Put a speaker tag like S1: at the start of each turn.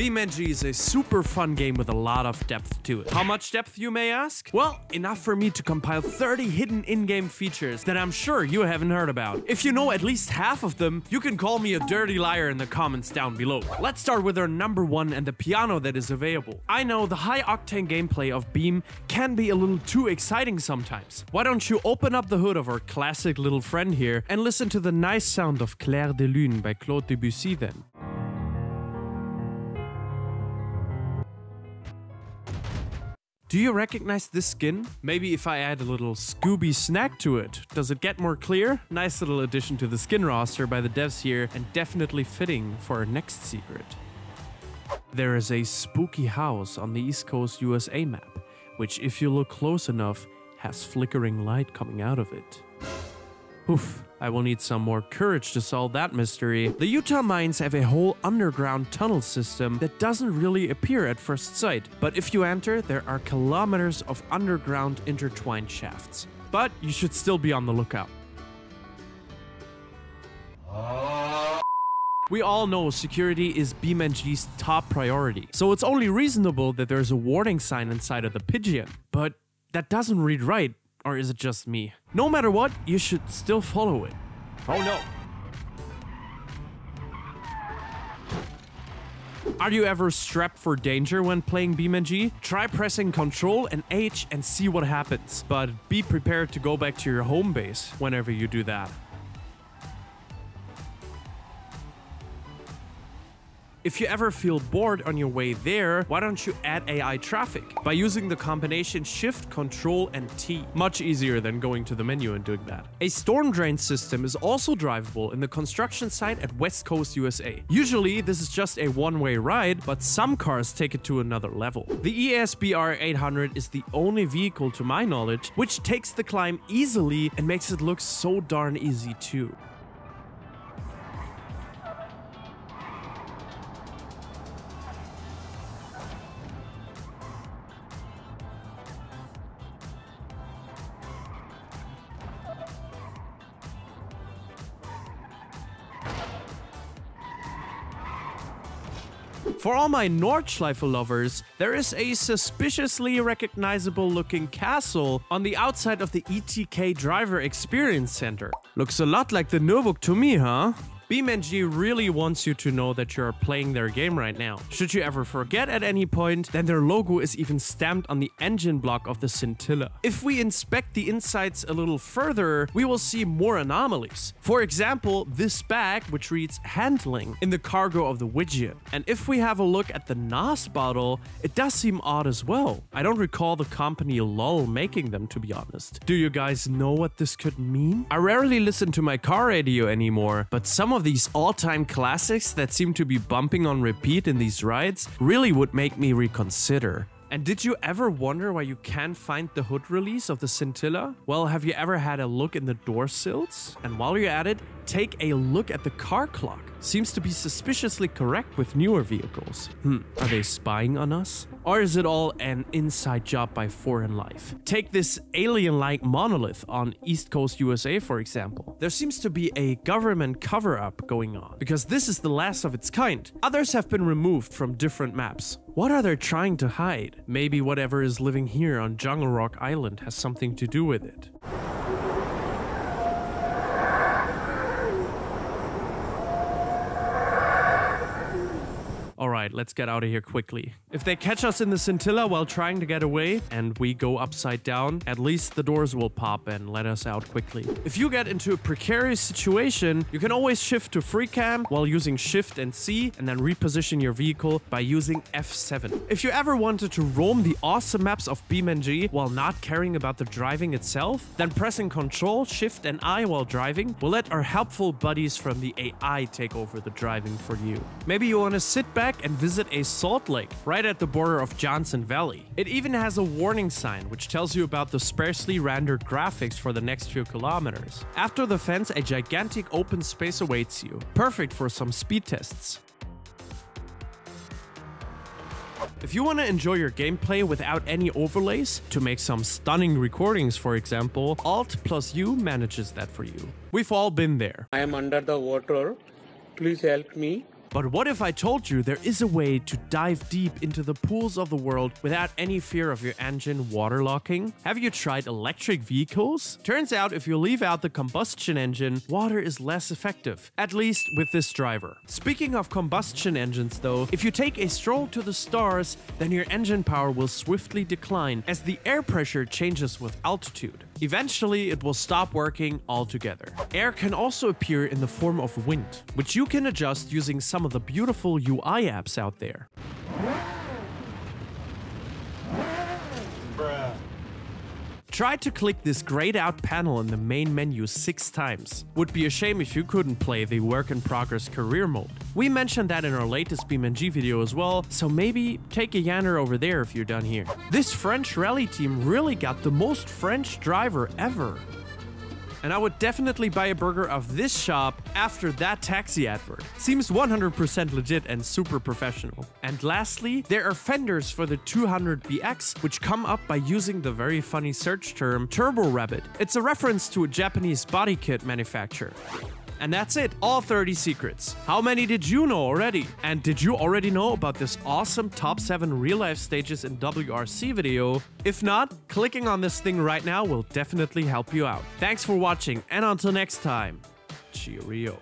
S1: BeamNG is a super fun game with a lot of depth to it. How much depth, you may ask? Well, enough for me to compile 30 hidden in-game features that I'm sure you haven't heard about. If you know at least half of them, you can call me a dirty liar in the comments down below. Let's start with our number one and the piano that is available. I know the high-octane gameplay of Beam can be a little too exciting sometimes. Why don't you open up the hood of our classic little friend here and listen to the nice sound of Clair de Lune by Claude Debussy then. Do you recognize this skin? Maybe if I add a little Scooby snack to it. Does it get more clear? Nice little addition to the skin roster by the devs here and definitely fitting for our next secret. There is a spooky house on the East Coast USA map, which if you look close enough, has flickering light coming out of it. Oof, I will need some more courage to solve that mystery. The Utah mines have a whole underground tunnel system that doesn't really appear at first sight, but if you enter, there are kilometers of underground intertwined shafts. But you should still be on the lookout. We all know security is BeamNG's top priority, so it's only reasonable that there's a warning sign inside of the pigeon. But that doesn't read right, or is it just me? No matter what, you should still follow it. Oh no. Are you ever strapped for danger when playing BeamNG? Try pressing Ctrl and H and see what happens, but be prepared to go back to your home base whenever you do that. If you ever feel bored on your way there, why don't you add AI traffic by using the combination Shift, Control, and T. Much easier than going to the menu and doing that. A storm drain system is also drivable in the construction site at West Coast USA. Usually, this is just a one-way ride, but some cars take it to another level. The ESBR 800 is the only vehicle to my knowledge which takes the climb easily and makes it look so darn easy too. For all my Nordschleife lovers, there is a suspiciously recognizable looking castle on the outside of the ETK Driver Experience Center. Looks a lot like the Nurburg to me, huh? BeamNG really wants you to know that you are playing their game right now. Should you ever forget at any point, then their logo is even stamped on the engine block of the Scintilla. If we inspect the insides a little further, we will see more anomalies. For example, this bag, which reads handling, in the cargo of the Wigeon. And if we have a look at the NOS bottle, it does seem odd as well. I don't recall the company LOL making them, to be honest. Do you guys know what this could mean? I rarely listen to my car radio anymore, but some of of these all-time classics that seem to be bumping on repeat in these rides really would make me reconsider. And did you ever wonder why you can't find the hood release of the Scintilla? Well, have you ever had a look in the door sills? And while you're at it, take a look at the car clock. Seems to be suspiciously correct with newer vehicles. Hmm, are they spying on us? Or is it all an inside job by Foreign Life? Take this alien-like monolith on East Coast USA, for example. There seems to be a government cover-up going on, because this is the last of its kind. Others have been removed from different maps. What are they trying to hide? Maybe whatever is living here on Jungle Rock Island has something to do with it. Alright, let's get out of here quickly. If they catch us in the scintilla while trying to get away, and we go upside down, at least the doors will pop and let us out quickly. If you get into a precarious situation, you can always shift to free cam while using shift and C, and then reposition your vehicle by using F7. If you ever wanted to roam the awesome maps of BeamNG while not caring about the driving itself, then pressing Ctrl, Shift, and I while driving will let our helpful buddies from the AI take over the driving for you. Maybe you want to sit back and visit a salt lake right at the border of Johnson Valley. It even has a warning sign which tells you about the sparsely rendered graphics for the next few kilometers. After the fence, a gigantic open space awaits you, perfect for some speed tests. If you want to enjoy your gameplay without any overlays, to make some stunning recordings for example, Alt plus U manages that for you. We've all been there.
S2: I am under the water. Please help me.
S1: But what if I told you there is a way to dive deep into the pools of the world without any fear of your engine waterlocking? Have you tried electric vehicles? Turns out if you leave out the combustion engine, water is less effective, at least with this driver. Speaking of combustion engines though, if you take a stroll to the stars, then your engine power will swiftly decline as the air pressure changes with altitude. Eventually, it will stop working altogether. Air can also appear in the form of wind, which you can adjust using some of the beautiful UI apps out there. Try to click this grayed out panel in the main menu six times. Would be a shame if you couldn't play the work in progress career mode. We mentioned that in our latest BeamNG video as well, so maybe take a yanner over there if you're done here. This French rally team really got the most French driver ever and I would definitely buy a burger of this shop after that taxi advert. Seems 100% legit and super professional. And lastly, there are fenders for the 200BX, which come up by using the very funny search term Turbo Rabbit. It's a reference to a Japanese body kit manufacturer. And that's it, all 30 secrets. How many did you know already? And did you already know about this awesome top 7 real life stages in WRC video? If not, clicking on this thing right now will definitely help you out. Thanks for watching and until next time, cheerio.